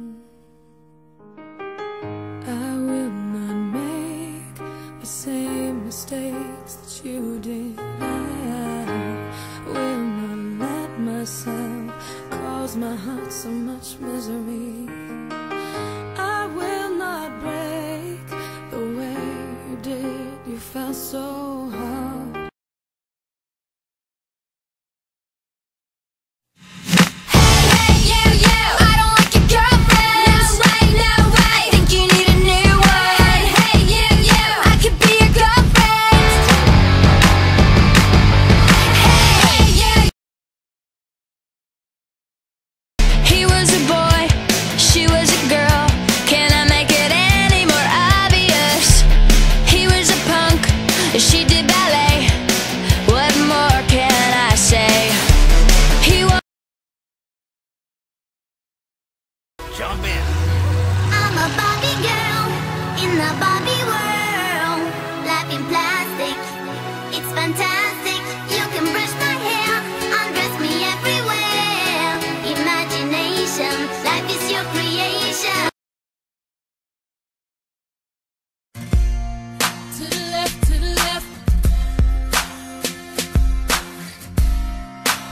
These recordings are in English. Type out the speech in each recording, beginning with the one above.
Mm-hmm.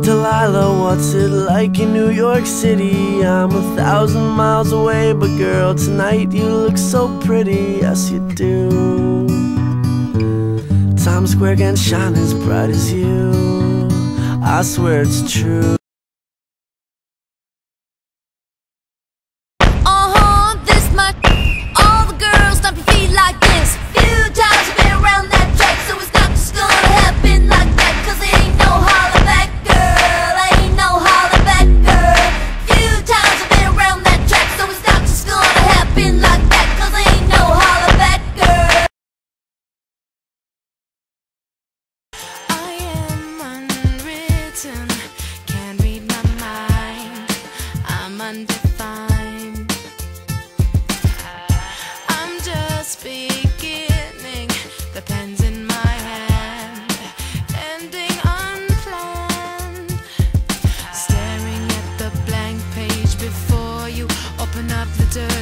Delilah, what's it like in New York City? I'm a thousand miles away, but girl, tonight you look so pretty, yes you do. Times Square can shine as bright as you, I swear it's true. undefined. I'm just beginning, the pen's in my hand, ending unplanned. Staring at the blank page before you, open up the door.